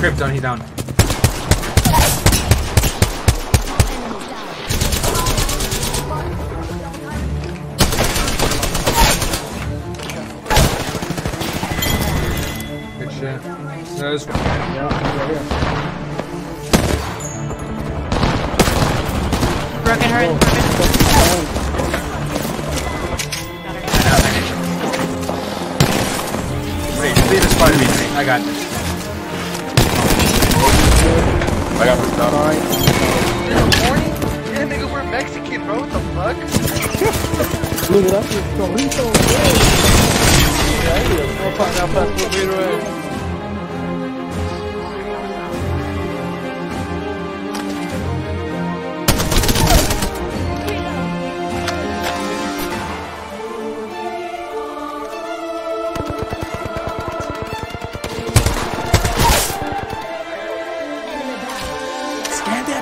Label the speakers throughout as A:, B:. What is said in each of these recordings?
A: Down, he down. Good shit. No, this one.
B: Yeah, right here.
C: Broken her. Broken.
A: Wait, leave this part of me. I got this.
D: I got this done.
B: Alright.
E: Yeah, nigga, we're Mexican, bro. What the fuck?
B: Look at that. Chorrito.
E: Vamos pagar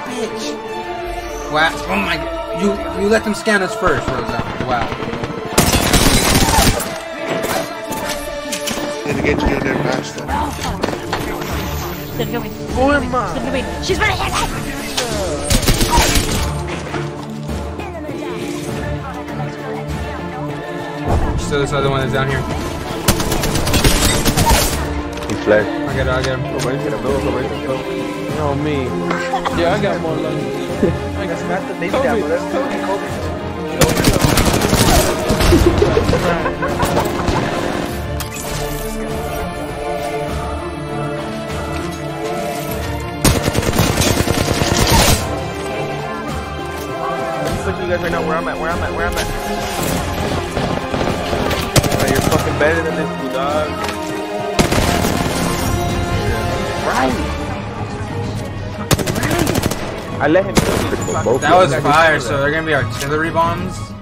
A: bitch. Wow. Oh my. You you let them scan us first, Rosa. Wow.
F: Need to get you in there faster.
C: Didn't kill me.
E: Who am I?
C: Didn't kill me. She's running. Yes, yes.
A: So this other one is down here.
D: He fled.
A: I get it. I get him.
D: Go right, get him, go, go right, go.
E: No, me. Yeah, I got more lungs.
G: That's not the name down, bro. That's Kobe. Look at you guys right now. Where I'm at. Where I'm at. Where I'm at.
E: You're fucking better than this, dog.
G: I let him
A: That was fire. So they're gonna be artillery bombs.